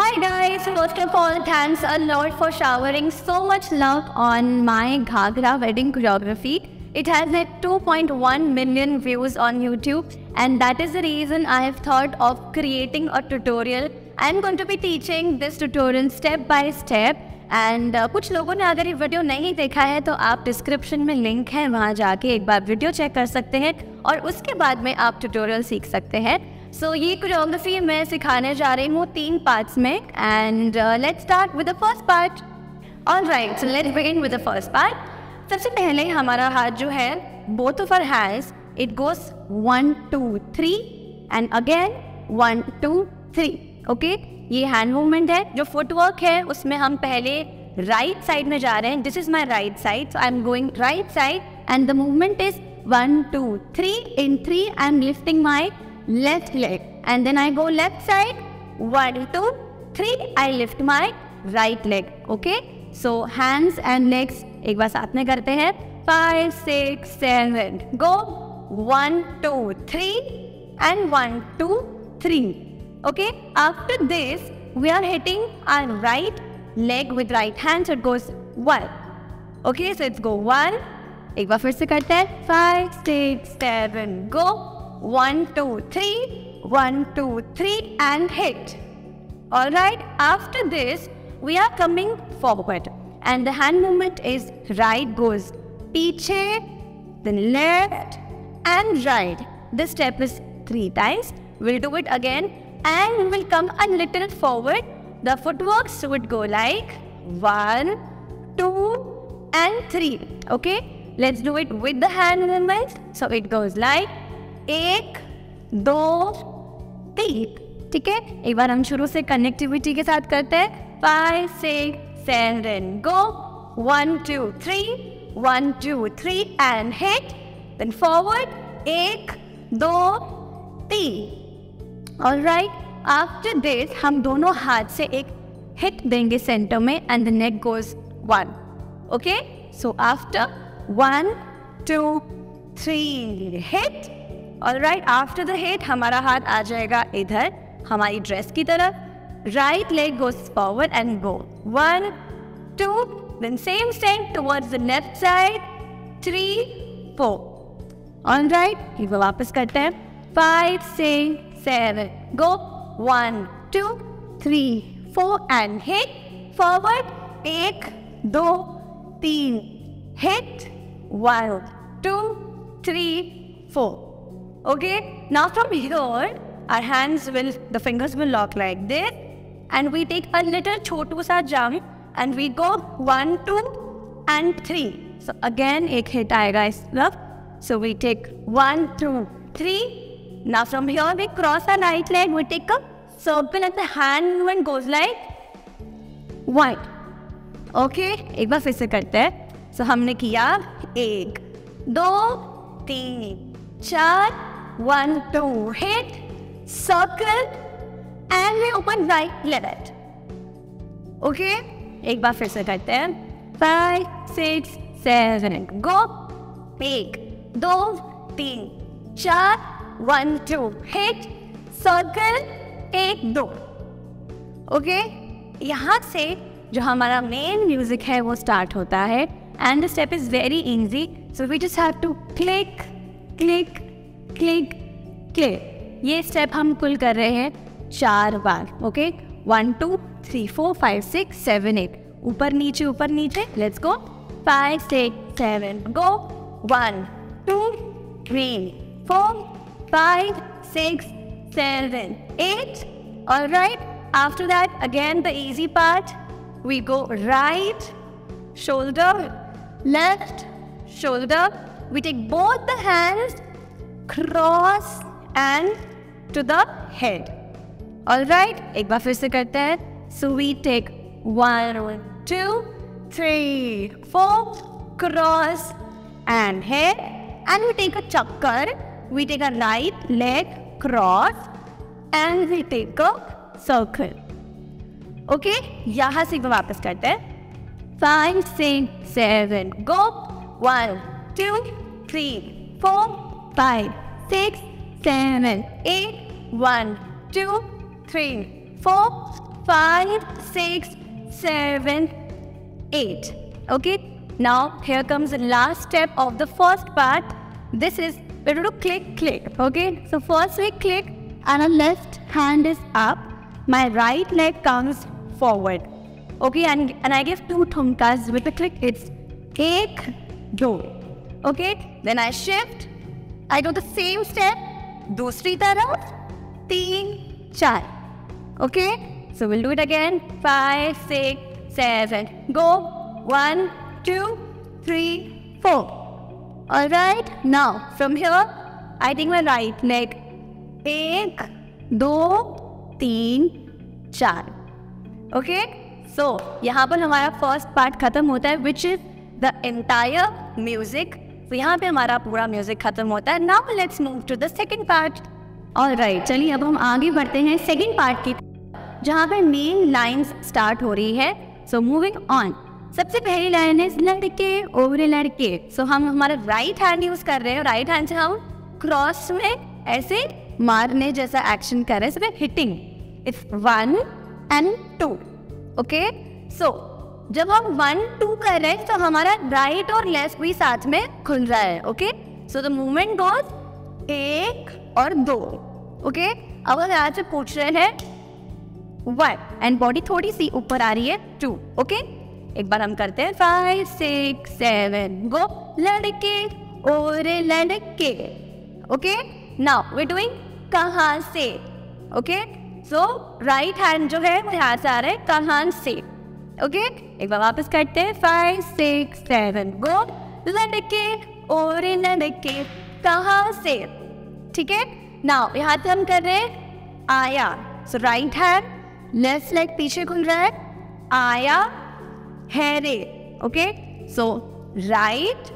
Hi guys, first of all, thanks a lot for showering so much love on my Ghagra wedding choreography. It has had 2.1 million views on YouTube and that is the reason I have thought of creating a tutorial. I am going to be teaching this tutorial step by step and uh, कुछ लोगों ने अगर ये video नहीं देखा है तो आप डिस्क्रिप्शन में लिंक है वहाँ जाके एक बार वीडियो चेक कर सकते हैं और उसके बाद में आप ट्यूटोरियल सीख सकते हैं सो so, ये कोरियोग्राफी मैं सिखाने जा रही हूँ तीन पार्ट्स में and let's start with the first part all right so let's begin with the first part सबसे पहले हमारा हाथ जो है both of our hands it goes one two three and again one two three okay ये hand movement है जो footwork है उसमें हम पहले राइट right साइड में जा रहे हैं। This is my right side so I am going right side and the movement is one two three in three I am lifting my left leg and then I go left side. One, two, three. I lift my right leg. Okay. So hands and legs एक बार साथ में करते हैं Five, six, seven. Go. One, two, three, and one, two, three. Okay. After this, we are hitting our right leg with right hand so it goes one okay so it's go one एक बार फिर से करते हैं Five, six, seven. Go. One two three, one two three, and hit. Alright, after this we are coming forward and the hand movement is right goes piche, then left and right. This step is 3 times. We'll do it again and we'll come a little forward. The footwork would go like 1, 2 and 3. Okay, let's do it with the hand movement. So it goes like एक, दो, तीन। ठीक है? एक बार हम शुरू से कनेक्टिविटी के साथ करते हैं। Five six seven go one two three one two three and hit then forward एक, दो, तीन. ऑल राइट आफ्टर दिस हम दोनों हाथ से एक हिट देंगे सेंटर में and the neck goes one okay so after one two three hit all right after the hit हमारा हाथ आ जाएगा इधर, हमारी ड्रेस की तरफ़। Right leg goes forward and go one two then same step towards the left side three four all right एक वापस करते हैं। Five six seven go one two three four and hit forward एक दो तीन hit one two three four Okay, now from here, our hands will, the fingers will lock like this and we take a little chotu sa jump and we go one, two and three. So again, ek hit aayega is love. So we take one, two, three. Now from here, we cross our right leg, we take a circle and the hand movement goes like one. Okay, एक बार फिर से करते हैं so, हमने किया एक दो तीन चार one two hit circle and we open right left okay एक बार फिर से करते हैं। फाइव सिक्स सेवन गो एक, दो, तीन, चार वन टू हिट सर्कल एक, दो। ओके यहाँ से जो हमारा मेन म्यूज़िक है, वो स्टार्ट होता है। And the step is very easy so we just have to click click click click. ये स्टेप हम कुल कर रहे हैं चार बार okay one two three four five six seven eight ऊपर नीचे ऊपर नीचे। Let's go five six seven go one two three four five six seven eight और right after that again the easy part we go right shoulder left shoulder we take both the hands cross and to the head. Alright, एक बार फिर से करते हैं. So we take one, two, three, four, cross and head. And we take a chakkar. We take a right leg cross and we take a circle. Okay, यहाँ से एक बार वापस करते हैं. Five, six, seven, go. One, two, three, four, five, six, seven, eight, one, two, three, four, five, six, seven, eight. Okay. Now here comes the last step of the first part. This is we're to click, click. Okay. So first we click and our left hand is up. My right leg comes forward. Okay. And, and I give two thumkas with a click. It's ek, do. Okay. Then I shift. I do the same step दूसरी तरफ़ तीन, चार। Okay so will do it again five six seven go one two three four all right now from here I think my right neck एक दो तीन चार okay सो यहाँ पर हमारा फ़र्स्ट पार्ट खत्म होता है which is the entire music तो यहाँ पे हमारा पूरा म्यूज़िक खत्म होता है। Now let's move to the second part और राइट चलिए अब हम आगे बढ़ते हैं सेकेंड पार्ट की जहाँ पर मेन लाइंस स्टार्ट हो रही है। सो मूविंग ऑन सबसे पहली लाइन है लड़के और लड़के। सो हम हमारा राइट हैंड यूज़ कर रहे हैं। राइट हैंड से हम क्रॉस में ऐसे मारने जैसा एक्शन कर रहे हैं। Hitting it's one and two okay so जब हम वन टू कर रहे हैं तो हमारा राइट और लेफ़्ट भी साथ में खुल रहा है okay so the movement goes एक और दो ओके? अब हम यहाँ से पूछ रहे हैं वन एंड बॉडी थोड़ी सी ऊपर आ रही है टू ओके एक बार हम करते हैं फाइव सिक्स सेवन गो लड़के और लड़के ओके नाउ वे डूइंग कहाँ से ओके सो राइट हैंड जो है वो यहाँ से आ रहा है कहाँ से? ओके एक बार वापस करते हैं। फाइव सिक्स सेवन गो लड़के और लड़के, कहाँ से? ठीक है? नाउ यहाँ से हम कर रहे हैं। आया। So right hand left leg पीछे खुल रहा है। आया, है रे। Okay so right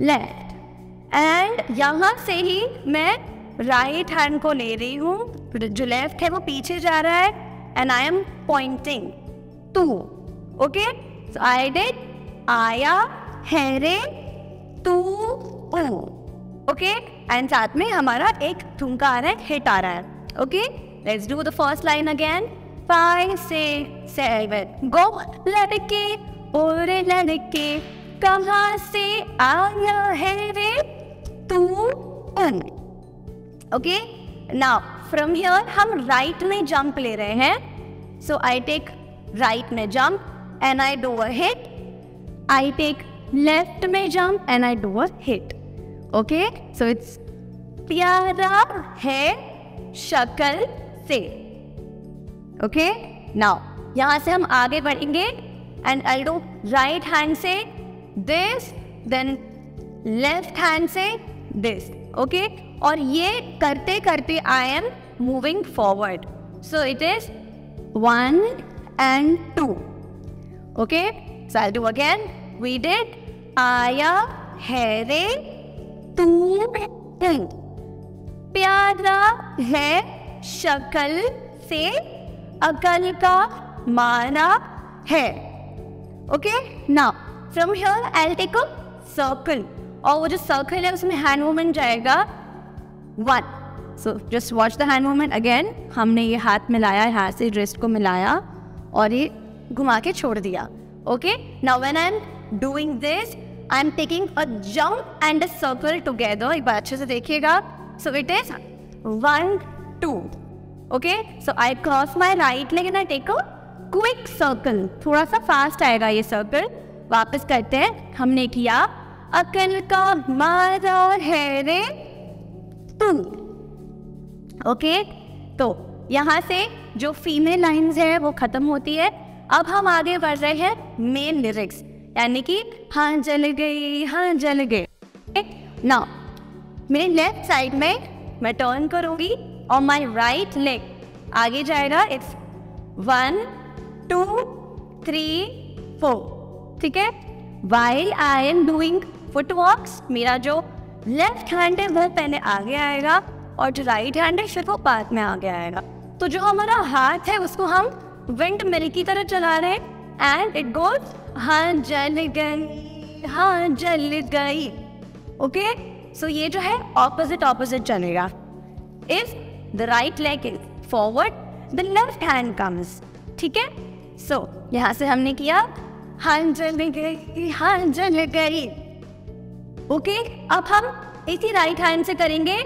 left and यहाँ से ही मैं राइट हैंड को ले रही हूँ। जो लेफ़्ट है वो पीछे जा रहा है। And I am pointing to okay so I did आया है रे तू ओके एंड साथ में हमारा एक ठुमका आ रहा है हिट आ रहा है okay let's do the first line again five six seven go लड़के, और लड़के, कहाँ से आया है रे तू ओके नाउ फ्रॉम हियर हम राइट में जंप ले रहे हैं. सो आई टेक राइट में jump and I do a hit I take left में jump and I do a hit okay so it's प्यारा है शक्ल से। ओके नाउ यहाँ से हम आगे बढ़ेंगे। And I do right hand से दिस देन लेफ़्ट हैंड से दिस ओके और ये करते करते I am moving forward so it is one and two okay so I do again we did आया है रे तू प्यारा है शक्ल से अकल का माना है okay now from here I take a circle और वो जो सर्कल है, उसमें हैंड मूवमेंट जाएगा one so just watch the hand movement again हमने ये हाथ मिलाया यहाँ से रिस्ट को मिलाया और ये घुमा के छोड़ दिया। Okay now when I am doing this I am taking a jump and a circle together एक बार अच्छे से देखिएगा। So it is one two okay so I cross my right लेकिन I take a quick circle थोड़ा सा fast आएगा ये सर्कल वापस करते हैं। हमने किया। अकल का मारा है रे तू। ओके तो यहाँ से जो फीमेल लाइंस है, वो खत्म होती है। अब हम आगे बढ़ रहे हैं मेन लिरिक्स यानी कि हाँ जल गई हाँ जल गए ना मेरे लेफ़्ट साइड में मैं टर्न करूँगी और माई राइट लेग आगे जाएगा it's one two three four ठीक है? While I am doing foot works मेरा जो लेफ़्ट हैंड है वो पहले आगे आएगा और जो राइट हैंड है, फिर वो बाद में आगे आएगा। तो जो हमारा हाथ है, उसको हम विंड मिल की तरह चला रहे एंड इट गोज हाँ जल गई हाँ जल गई। ओके सो ये जो है ऑपोजिट ऑपोजिट चलेगा। If The right leg is forward, the left hand comes ठीक है? सो यहाँ से हमने किया हाँ जल गई हाँ जल गई। ओके अब हम इसी राइट हैंड से करेंगे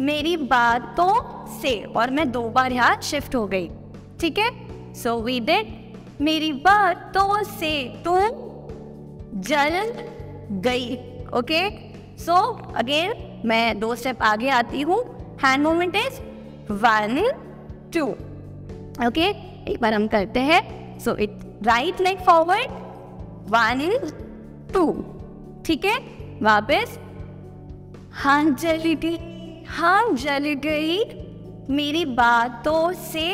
मेरी बातों से। और मैं दो बार यहाँ शिफ्ट हो गई। ठीक है? सो वी डिड मेरी बातों से तू जल गई ओके सो अगेन मैं दो स्टेप आगे आती हूँ. Hand movement is one two okay एक बार हम करते हैं. So it right leg forward one two ठीक है? वापस. हाँ जल गई हाँ जल गई. मेरी बातों से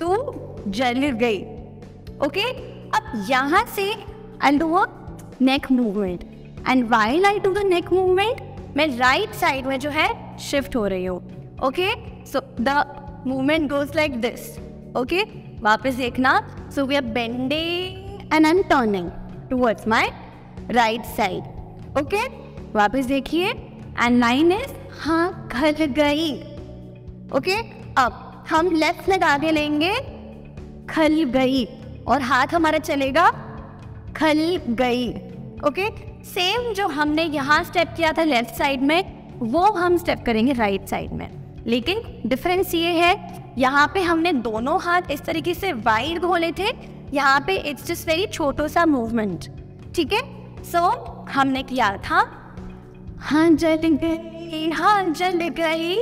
तू जल गई। ओके अब यहाँ से I do neck movement and while I do the neck movement मैं राइट साइड में जो है शिफ्ट हो रही हूँ। Okay so the movement goes like this okay वापस देखना। So we are bending and I am turning towards my right side okay वापस देखिए। एंड लाइन इज़ हाँ खल गई। ओके अब हम लेफ़्ट लेग आगे लेंगे। खल गई और हाथ हमारा चलेगा खल गई। ओके सेम जो हमने यहाँ स्टेप किया था लेफ़्ट साइड में, वो हम स्टेप करेंगे राइट right साइड में। लेकिन डिफरेंस ये है, यहाँ पे हमने दोनों हाथ इस तरीके से वाइड घोले थे, यहाँ पे इट्स जस्ट वेरी छोटो सा मूवमेंट ठीक है? सो हमने किया था हाँ जल गई हाँ जल गई,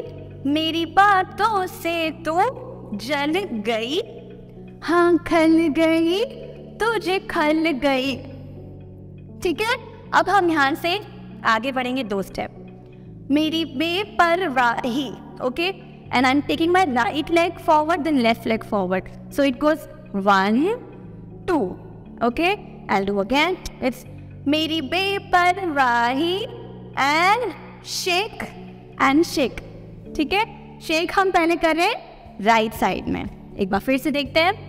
मेरी बातों से तो जल गई। हाँ खल गई, तुझे खल गई। ठीक है, अब हम यहाँ से आगे बढ़ेंगे दो स्टेप मेरी बेपरवाही okay and I am taking my right leg forward then left leg forward so it goes one two okay I do again it's मेरी बेपरवाही एंड शेक एंड शेक ठीक है? शेक हम पहले कर रहे हैं राइट साइड में। एक बार फिर से देखते हैं।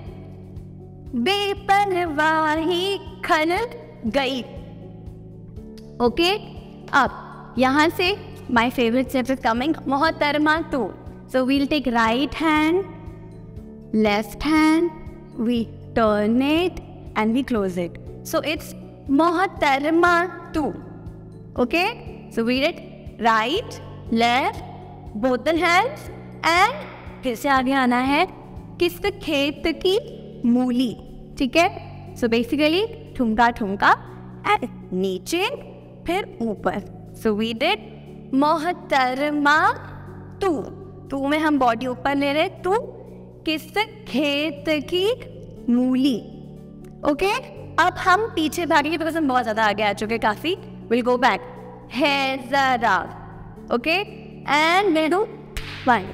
बेपनवाही खन गई। ओके अब यहाँ से my favourite step is coming मोहतरमा तू। So we'll take right hand left hand we turn it and we close it so it's मोहतरमा तू। Okay so we'll it right left बोतल हैंड एंड फिर से आगे आना है। किस खेत की मूली, ठीक है? सो बेसिकली ठुमका ठुमका एंड नीचे फिर ऊपर। सो वी डिड मोहतरमा टू तू में हम बॉडी ऊपर ले रहे तू किस खेत की मूली? Okay okay? अब हम पीछे भागेंगे बिकॉज़ हम बहुत ज़्यादा आगे आ चुके काफ़ी। विल गो बैक है जरा। ओके एंड मैं डू वन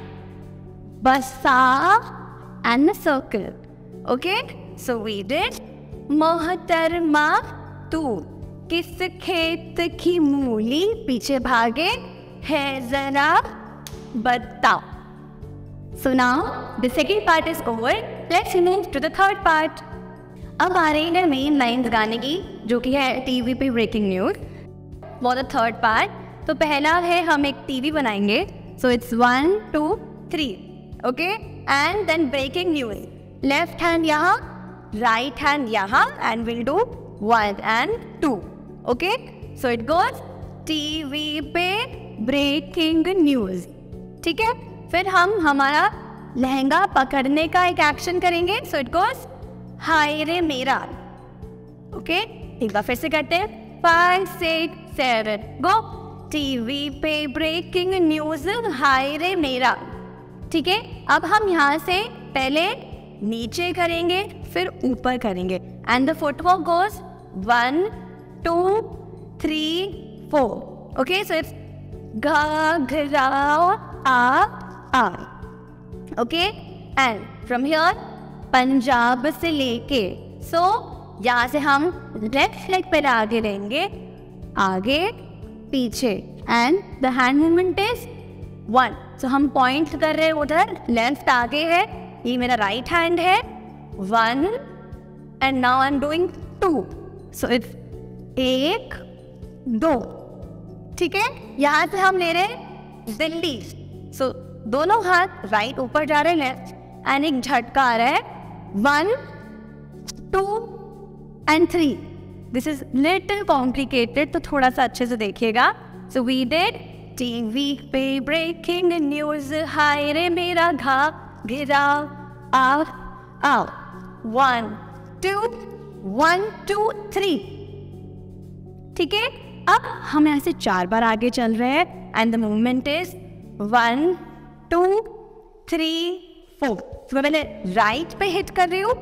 बसा and circle okay so we did मोहतरमा तू किस खेत की मूली पीछे भागे? है जरा बताओ। So now the second part is over let's move to the third part अब आ रही है मेन लाइन्स गाने की, जो कि है टीवी पे ब्रेकिंग न्यूज़ वो द थर्ड पार्ट तो पहला है हम एक टीवी बनाएँगे. So it's one two three okay and then breaking news left hand यहाँ राइट हैंड यहाँ and will do one and two okay so it goes TV पे ब्रेकिंग न्यूज़ ठीक है? फिर हम हमारा लहंगा पकड़ने का एक एक्शन करेंगे. सो इट गोज हाय रे मेरा. ओके एक बार फिर से करते हैं. Five six seven go TV पे ब्रेकिंग न्यूज़ हाय रे मेरा. ठीक है? अब हम यहाँ से पहले नीचे करेंगे फिर ऊपर करेंगे। And the footwork goes one two three four okay so it's Ghaghara आ आ okay and from here Punjab से लेके सो so, यहाँ से हम लेफ़्ट लेग पर आगे रहेंगे आगे पीछे। And the hand movement is one so हम पॉइंट कर रहे हैं उधर लेफ़्ट आगे है ये मेरा राइट हैंड है one and now I am doing two so it's एक दो. ठीक है? यहाँ से हम ले रहे हैं दिल्ली. सो so, दोनों हाथ राइट ऊपर जा रहे हैं लेफ़्ट एंड एक झटका आ रहा है. One two and three this is little complicated तो थोड़ा सा अच्छे से देखिएगा. सो वी डिड टीवी पे ब्रेकिंग न्यूज़ हाय रे मेरा घा घिरा आ आओ one two one two three ठीक है? अब हम ऐसे चार बार आगे चल रहे हैं and the movement is one two three four तो मैं राइट पे हिट कर रही हूँ,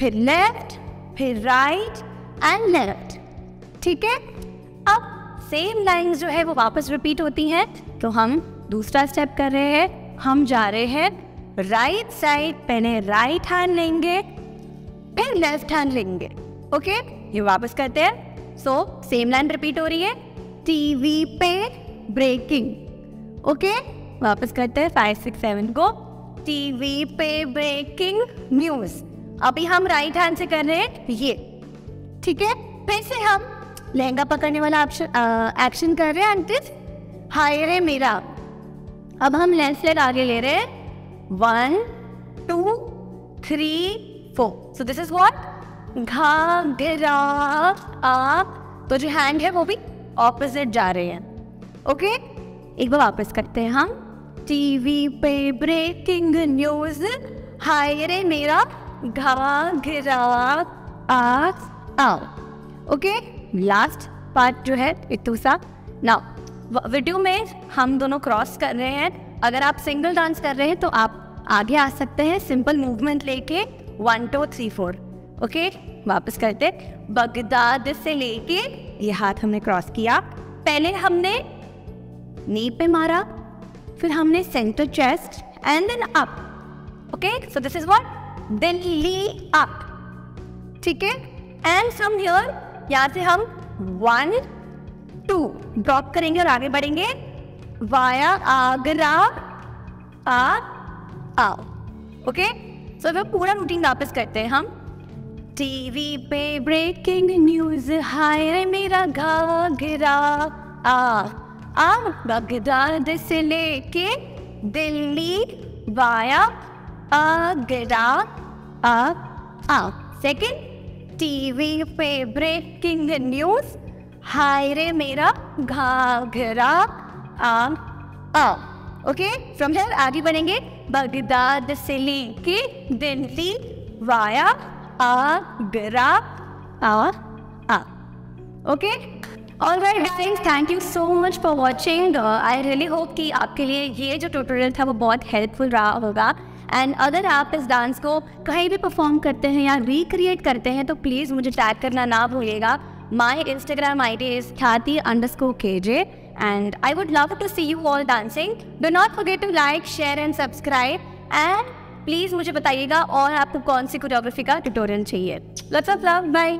फिर लेफ़्ट फिर राइट एंड लेफ़्ट ठीक है? अब सेम लाइंस जो है वो वापस रिपीट होती हैं तो हम दूसरा स्टेप कर रहे हैं, हम जा रहे हैं राइट साइड पहले राइट हैंड लेंगे, फिर लेफ़्ट हैंड लेंगे। ओके ये वापस करते हैं। सो सेम लाइन रिपीट हो रही है। टीवी पे ब्रेकिंग ओके वापस करते हैं फाइव सिक्स सेवन को। टीवी पे ब्रेकिंग न्यूज़ अभी हम राइट हैंड से कर रहे हैं ये। ठीक है? फिर से हम लहंगा पकड़ने वाला एक्शन कर रहे हैं अंतिस हाय रे मेरा। अब हम लेंस लेट आगे ले रहे हैं। One two three four so this is what घा तो जो हैंड है वो भी ऑपोजिट जा रहे हैं. Okay okay? एक बार वापस करते हैं हम. टीवी पे ब्रेकिंग न्यूज़ हाय रे मेरा घा गिरा आ आओ ओके लास्ट पार्ट जो है इतूसा नाउ वीडियो में हम दोनों क्रॉस कर रहे हैं. अगर आप सिंगल डांस कर रहे हैं तो आप आगे आ सकते हैं सिंपल मूवमेंट लेके one, two, three, four. Okay? वापस करते बगदाद से लेके ये हाथ हमने क्रॉस किया। पहले हमने नी पे मारा, फिर हमने centre chest and then up okay? So this is what then Lee up ठीक है? एंड फ्रॉम हियर यहाँ से हम वन टू ड्रॉप करेंगे और आगे बढ़ेंगे। वाया आगरा आ आओ ओके सो फिर पूरा रूटीन वापस करते हैं हम। टीवी पे ब्रेकिंग न्यूज़ हाय रे मेरा घाघरा। आ आ, बगदाद से लेके दिल्ली वाया आगरा आ आ सेकंड टीवी पे ब्रेकिंग न्यूज़ हाय रे मेरा घाघरा। आ आ ओके फ्रॉम हियर आगे बढ़ेंगे। बगदाद से लेके दिल्ली, वाया आगरा आ आ okay all right guys thank you so much for watching I really hope कि आपके लिए ये जो ट्यूटोरियल था, वो बहुत हेल्पफुल रहा होगा। एंड अगर आप इस डांस को कहीं भी परफॉर्म करते हैं या रिक्रिएट करते हैं तो प्लीज़ मुझे टैग करना ना भूलिएगा। My Instagram I D is Khyati underscore K J and I would love to see you all dancing do not forget to like share and subscribe and please मुझे बताइएगा और आपको कौन सी कोरियोग्राफी का ट्यूटोरियल चाहिए. Lots of love bye